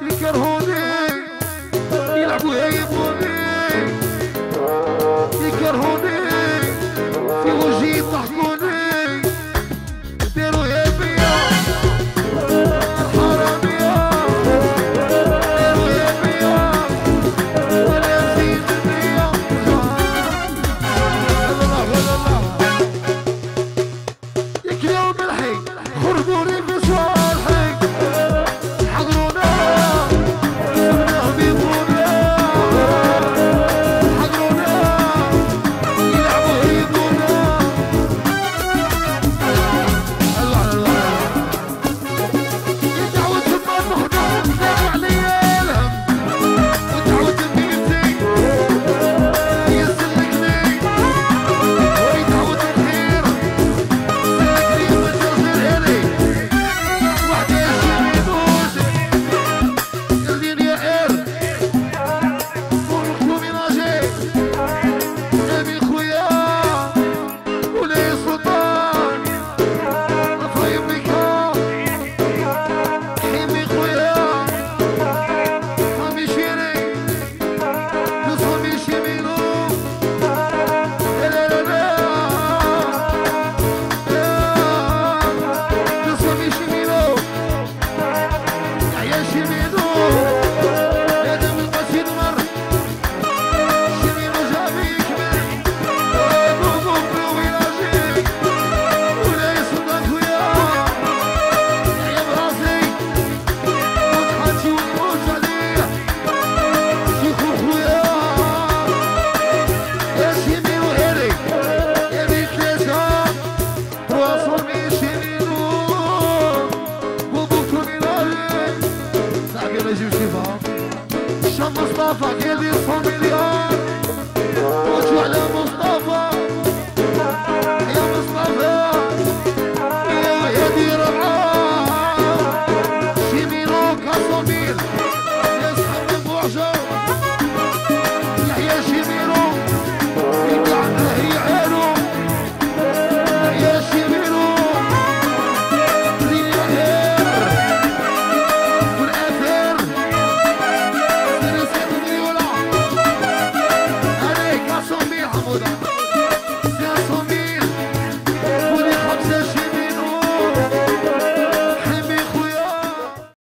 اللي كرهوني يلعبوا يهيبوني يكرهوني في وجهي Mustafa, que Dios familiar. Ocho alamos